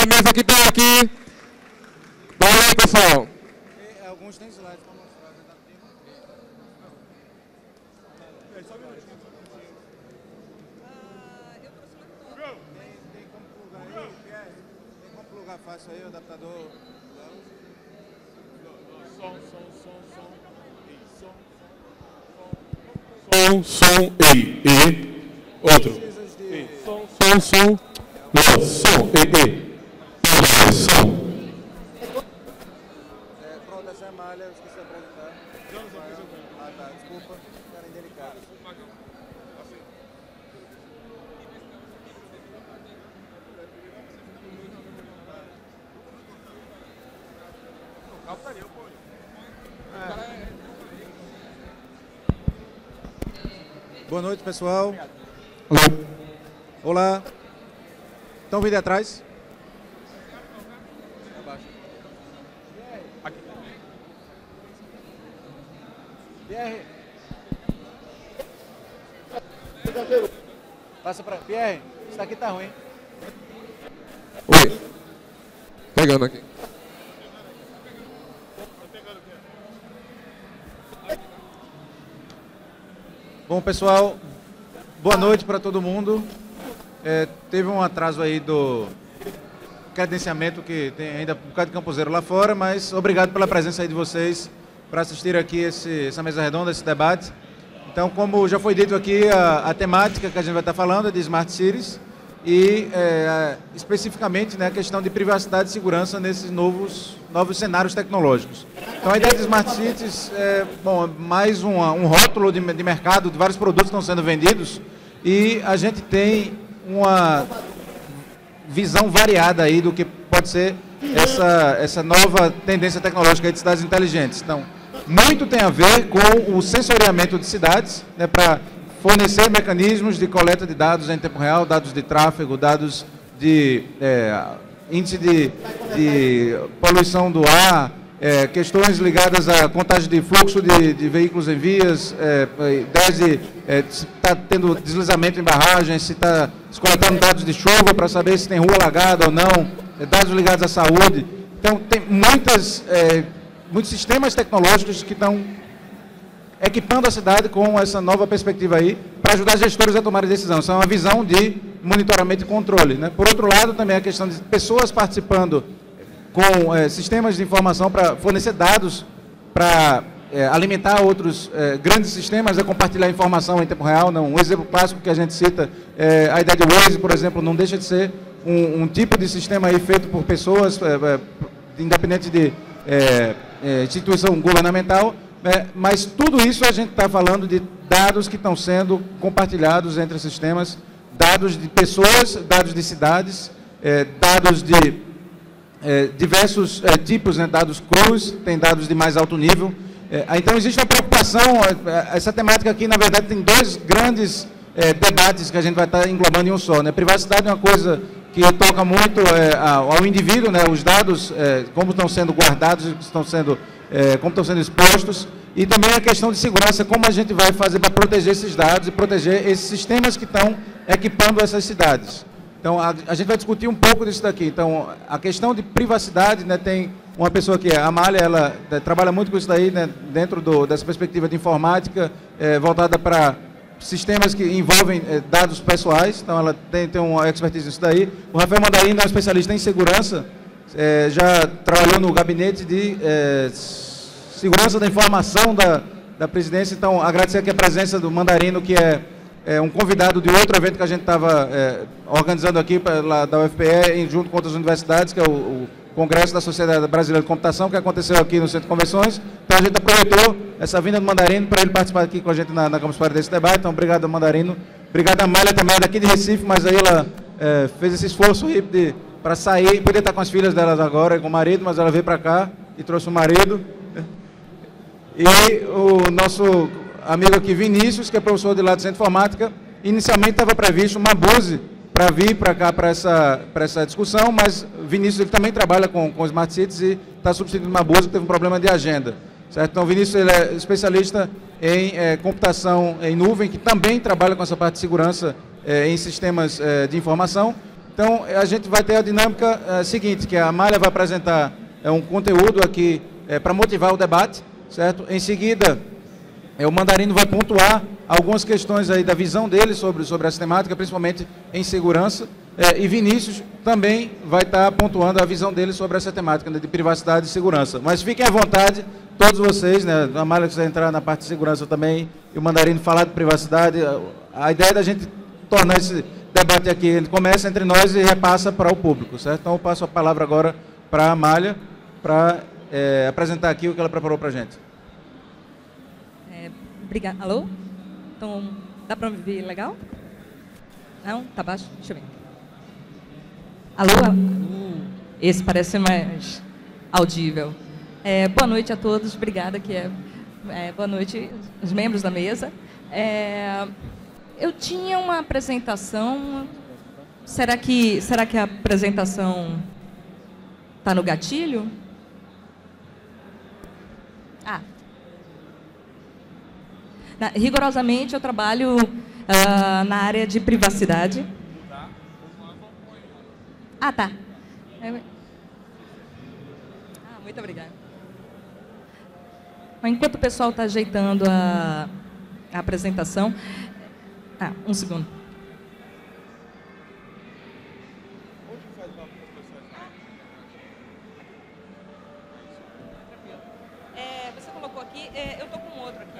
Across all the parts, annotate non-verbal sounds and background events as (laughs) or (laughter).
a mesa que tem aqui. Fala aí, pessoal. Alguns têm slides para mostrar, né? Tem como plugar aí, Pierre? Tem como plugar fácil aí o adaptador? Som, som, e, e. Outro. Som, som, som. Não, som, e, e. É, pronto, essa é a malha, eu esqueci de apresentar. Ah, tá, desculpa. Cara indelicado. Boa noite, pessoal. Alô? Olá. Estão vindo atrás? Pierre. Passa para Pierre. Isso daqui tá ruim. Oi. Pegando aqui. Bom, pessoal, boa noite para todo mundo. É, teve um atraso aí do credenciamento que tem ainda um bocado de camposeiro lá fora, mas obrigado pela presença aí de vocês para assistir aqui esse, essa mesa redonda, esse debate. Então, como já foi dito aqui, a, a temática que a gente vai estar falando é de Smart Cities e é, especificamente né, a questão de privacidade e segurança nesses novos, novos cenários tecnológicos. Então a ideia de Smart Cities é bom, mais um, um rótulo de, de mercado de vários produtos que estão sendo vendidos e a gente tem uma visão variada aí do que pode ser essa, essa nova tendência tecnológica de cidades inteligentes. Então, muito tem a ver com o sensoriamento de cidades, né, para fornecer mecanismos de coleta de dados em tempo real, dados de tráfego, dados de é, índice de, de poluição do ar, é, questões ligadas à contagem de fluxo de, de veículos em vias, é, desde é, se está tendo deslizamento em barragens, se está coletando dados de chuva para saber se tem rua alagada ou não, é, dados ligados à saúde. Então, tem muitas, é, muitos sistemas tecnológicos que estão equipando a cidade com essa nova perspectiva aí, para ajudar gestores a tomarem decisão. Isso é uma visão de monitoramento e controle. Né? Por outro lado, também a questão de pessoas participando com é, sistemas de informação para fornecer dados para é, alimentar outros é, grandes sistemas, é compartilhar informação em tempo real. Não. Um exemplo clássico que a gente cita, é, a ideia de Waze, por exemplo, não deixa de ser um, um tipo de sistema feito por pessoas, independente de instituição governamental, é, mas tudo isso a gente está falando de dados que estão sendo compartilhados entre sistemas, dados de pessoas, dados de cidades, é, dados de é, diversos é, tipos, né, dados crus, tem dados de mais alto nível. É, então existe uma preocupação, é, essa temática aqui, na verdade, tem dois grandes debates que a gente vai estar englobando em um só. Né? Privacidade é uma coisa que toca muito ao indivíduo, né? os dados, como estão sendo guardados, estão sendo é, como estão sendo expostos, e também a questão de segurança, como a gente vai fazer para proteger esses dados e proteger esses sistemas que estão equipando essas cidades. Então, a, a, gente vai discutir um pouco disso daqui. Então, a questão de privacidade, né, tem uma pessoa que é a Amália, ela é, trabalha muito com isso daí, né, dentro do, dessa perspectiva de informática, é, voltada para sistemas que envolvem é, dados pessoais, então ela tem, tem uma expertise nisso daí. O Rafael Mandarino é um especialista em segurança, é, já trabalhou no gabinete de é, segurança da informação da, da presidência. Então, agradecer aqui a presença do Mandarino, que é, é um convidado de outro evento que a gente estava organizando aqui pra, lá, da UFPE, junto com outras universidades, que é o, o, Congresso da Sociedade Brasileira de Computação, que aconteceu aqui no Centro de Convenções. Então, a gente aproveitou essa vinda do Mandarino para ele participar aqui com a gente na, na Campus Party desse debate. Então, obrigado, Mandarino. Obrigado a Malha também, daqui de Recife, mas aí ela é, fez esse esforço para sair, podia estar com as filhas delas agora, com o marido, mas ela veio para cá e trouxe o marido. E o nosso amigo aqui, Vinícius, que é professor de lá de Centro Informática, inicialmente estava previsto uma Buse para vir para cá para essa, essa discussão, mas Vinícius ele também trabalha com, com Smart Cities e está substituindo uma Buse que teve um problema de agenda. Certo? Então, Vinícius ele é especialista em é, computação em nuvem, que também trabalha com essa parte de segurança é, em sistemas é, de informação Então, a gente vai ter a dinâmica é, seguinte, que a Amália vai apresentar é, um conteúdo aqui é, para motivar o debate, certo? Em seguida, é, o Mandarino vai pontuar algumas questões aí da visão dele sobre, sobre essa temática, principalmente em segurança. É, e Vinícius também vai estar pontuando a visão dele sobre essa temática né, de privacidade e segurança. Mas fiquem à vontade, todos vocês, né? A Amália quiser entrar na parte de segurança também, e o Mandarino falar de privacidade. A ideia é da gente tornar esse debate aqui, ele começa entre nós e repassa para o público, certo? Então eu passo a palavra agora para a Amália, para é, apresentar aqui o que ela preparou para a gente. Obrigada. Alô? Então, dá para me ver legal? Não? Tá baixo? Deixa eu ver. Alô? Esse parece mais audível. É, boa noite a todos, obrigada que é, é, boa noite os membros da mesa. É, eu tinha uma apresentação. Será que será que a apresentação está no gatilho? Ah. Na, rigorosamente eu trabalho uh, na área de privacidade. Ah, tá. Ah, muito obrigada. Enquanto o pessoal está ajeitando a, a apresentação. Ah, um segundo. É, você colocou aqui, é, eu estou com outro aqui.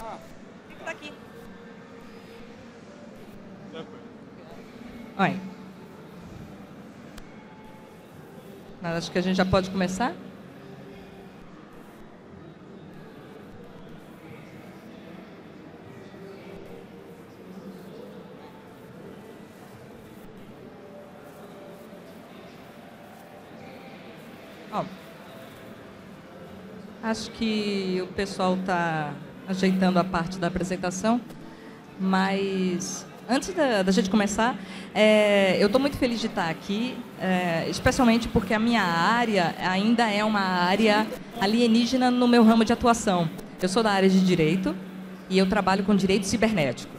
Ah. Está aqui. Olha. Acho que a gente já pode começar. acho que o pessoal está ajeitando a parte da apresentação, mas Antes da, da gente começar, é, eu estou muito feliz de estar aqui, é, especialmente porque a minha área ainda é uma área alienígena no meu ramo de atuação. Eu sou da área de direito e eu trabalho com direito cibernético.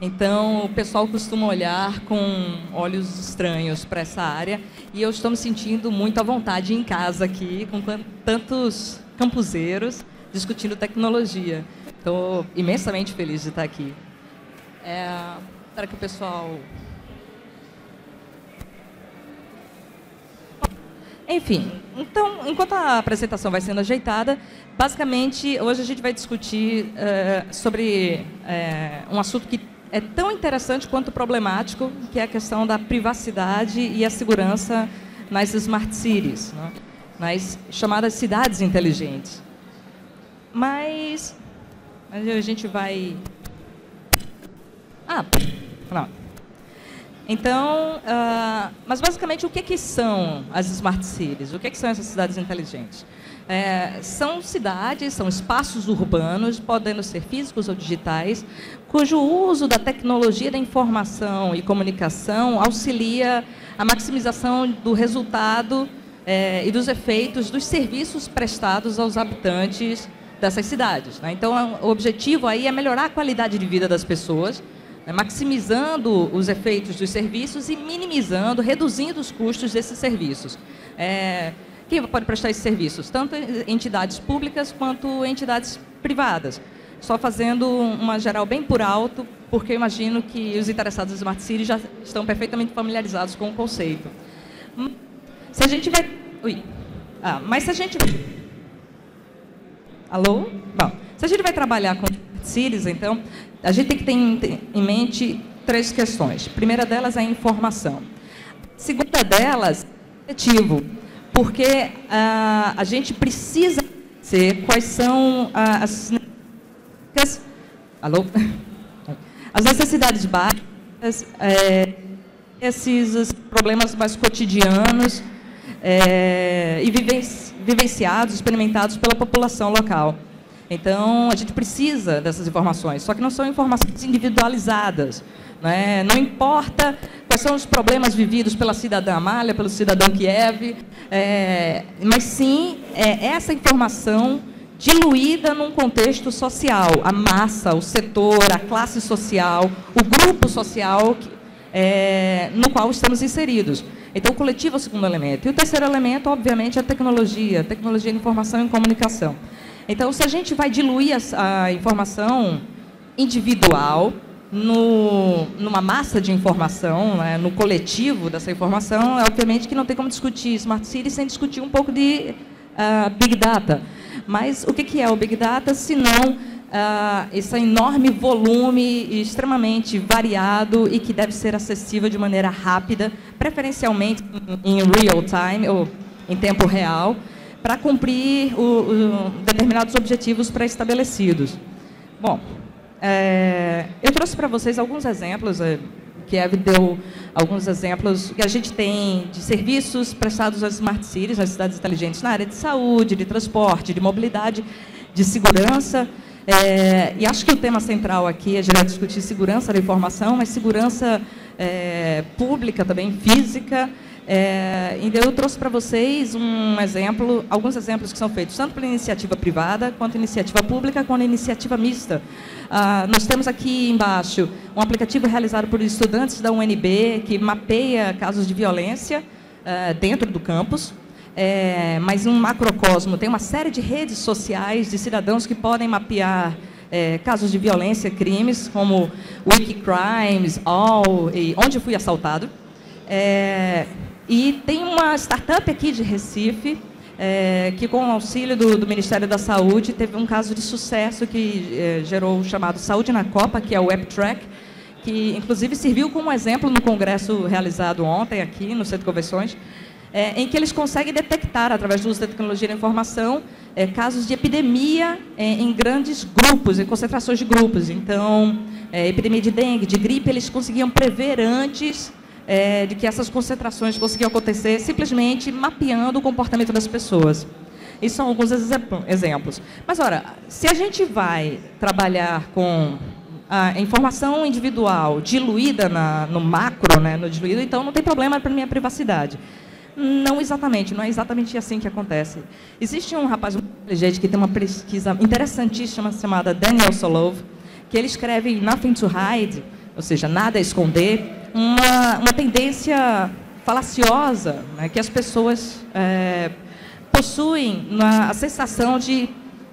Então, o pessoal costuma olhar com olhos estranhos para essa área e eu estou me sentindo muito à vontade em casa aqui, com tantos campuseiros discutindo tecnologia. Estou imensamente feliz de estar aqui. É, para que o pessoal. Enfim, então, enquanto a apresentação vai sendo ajeitada, basicamente, hoje a gente vai discutir uh, sobre uh, um assunto que é tão interessante quanto problemático, que é a questão da privacidade e a segurança nas smart cities, né? nas chamadas cidades inteligentes. Mas, mas a gente vai ah, pronto. Então, uh, mas basicamente o que, que são as smart cities? O que, que são essas cidades inteligentes? É, são cidades, são espaços urbanos, podendo ser físicos ou digitais, cujo uso da tecnologia da informação e comunicação auxilia a maximização do resultado é, e dos efeitos dos serviços prestados aos habitantes dessas cidades. Né? Então, o objetivo aí é melhorar a qualidade de vida das pessoas, né, maximizando os efeitos dos serviços e minimizando, reduzindo os custos desses serviços. É, quem pode prestar esses serviços? Tanto entidades públicas quanto entidades privadas. Só fazendo uma geral bem por alto, porque eu imagino que os interessados em Smart City já estão perfeitamente familiarizados com o conceito. Se a gente vai... Ui. Ah, mas se a gente... Alô? Bom, se a gente vai trabalhar com cities, então, a gente tem que ter em mente três questões. A primeira delas é a informação. A segunda delas é objetivo, porque ah, a gente precisa ser quais são ah, as alô? (laughs) as necessidades básicas, é, esses problemas mais cotidianos é, e vivenciados, experimentados pela população local. Então, a gente precisa dessas informações, só que não são informações individualizadas. Né? Não importa quais são os problemas vividos pela cidadã Amália, pelo cidadão Kiev, é, mas sim é, essa informação diluída num contexto social, a massa, o setor, a classe social, o grupo social que, é, no qual estamos inseridos. Então, o coletivo é o segundo elemento. E o terceiro elemento, obviamente, é a tecnologia, tecnologia de informação e comunicação. Então, se a gente vai diluir a, a informação individual no, numa massa de informação, né, no coletivo dessa informação, é obviamente que não tem como discutir Smart City sem discutir um pouco de uh, Big Data. Mas o que, é o Big Data, se não uh, esse enorme volume extremamente variado e que deve ser acessível de maneira rápida, preferencialmente em real time, ou em tempo real, para cumprir o, o, determinados objetivos pré-estabelecidos. Bom, é, eu trouxe para vocês alguns exemplos, é, Eve deu alguns exemplos que a gente tem de serviços prestados às smart cities, às cidades inteligentes, na área de saúde, de transporte, de mobilidade, de segurança. É, e acho que o tema central aqui é já discutir segurança da informação, mas segurança é, pública também, física. É, então, eu trouxe para vocês um exemplo, alguns exemplos que são feitos tanto pela iniciativa privada, quanto iniciativa pública, quanto iniciativa mista. Ah, nós temos aqui embaixo um aplicativo realizado por estudantes da UNB, que mapeia casos de violência ah, dentro do campus é, mas um macrocosmo. Tem uma série de redes sociais de cidadãos que podem mapear é, casos de violência, crimes, como Wikicrimes, All, e Onde Fui Assaltado. É, e tem uma startup aqui de Recife, é, que com o auxílio do, do, Ministério da Saúde teve um caso de sucesso que é, gerou o chamado Saúde na Copa, que é o WebTrack, que inclusive serviu como exemplo no congresso realizado ontem aqui no Centro de Convenções, é, em que eles conseguem detectar, através do uso da tecnologia da informação, é, casos de epidemia é, em grandes grupos, em concentrações de grupos. Então, é, epidemia de dengue, de gripe, eles conseguiam prever antes é, de que essas concentrações conseguiam acontecer, simplesmente mapeando o comportamento das pessoas. Isso são alguns exemplos. Mas, ora, se a gente vai trabalhar com a informação individual diluída na, no macro, né, no diluído, então não tem problema para a minha privacidade. Não exatamente, não é exatamente assim que acontece. Existe um rapaz muito inteligente que tem uma pesquisa interessantíssima chamada Daniel Solov, que ele escreve Nothing to Hide, ou seja, nada a esconder, uma, uma tendência falaciosa né, que as pessoas é, possuem na, a sensação de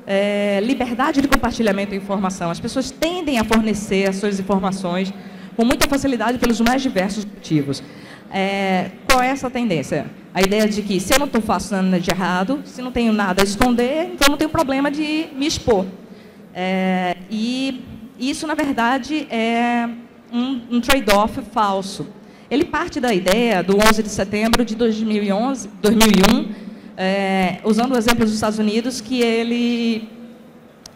é, liberdade de compartilhamento de informação. As pessoas tendem a fornecer as suas informações com muita facilidade pelos mais diversos motivos. É, qual é essa tendência? A ideia de que se eu não estou fazendo nada de errado, se não tenho nada a esconder, então não tenho problema de me expor. É, e isso, na verdade, é um, um trade-off falso. Ele parte da ideia do 11 de setembro de 2011, 2001, é, usando o exemplo dos Estados Unidos, que ele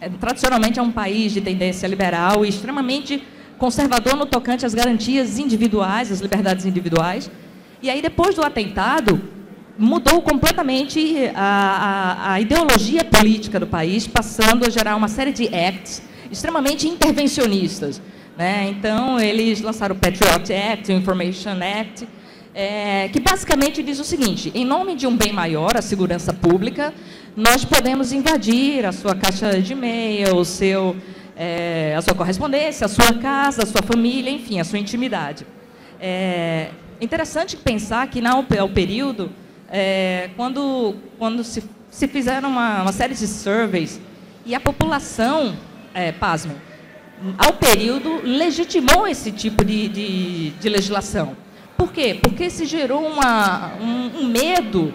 é, tradicionalmente é um país de tendência liberal e extremamente conservador no tocante às garantias individuais, às liberdades individuais. E aí, depois do atentado, mudou completamente a, a, a, ideologia política do país, passando a gerar uma série de acts extremamente intervencionistas. Né? Então, eles lançaram o Patriot Act, o Information Act, é, que basicamente diz o seguinte: em nome de um bem maior, a segurança pública, nós podemos invadir a sua caixa de e-mail, o seu é, a sua correspondência, a sua casa, a sua família, enfim, a sua intimidade. É interessante pensar que, ao período, é, quando, quando se, se fizeram uma, uma, série de surveys e a população, é, pasmem, ao período, legitimou esse tipo de, de, de legislação. Por quê? Porque se gerou uma, um, um medo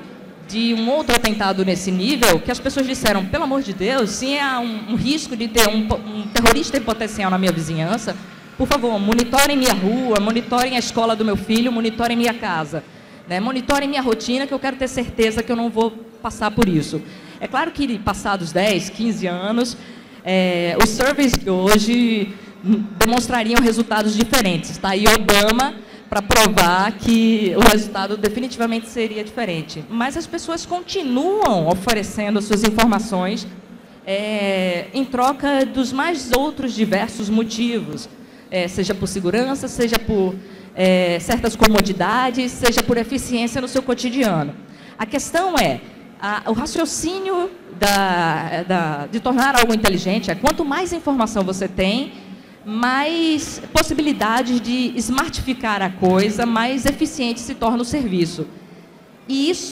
de um outro atentado nesse nível, que as pessoas disseram, pelo amor de Deus, se há um, um risco de ter um, um, terrorista em potencial na minha vizinhança, por favor, monitorem minha rua, monitorem a escola do meu filho, monitorem minha casa. Né? Monitorem minha rotina, que eu quero ter certeza que eu não vou passar por isso. É claro que, passados 10, 15 anos, é, os surveys de hoje demonstrariam resultados diferentes. Está aí Obama para provar que o resultado definitivamente seria diferente. Mas as pessoas continuam oferecendo suas informações é, em troca dos mais outros diversos motivos, é, seja por segurança, seja por é, certas comodidades, seja por eficiência no seu cotidiano. A questão é, a, o raciocínio da, da, de tornar algo inteligente é quanto mais informação você tem, mais possibilidades de smartificar a coisa, mais eficiente se torna o serviço. E isso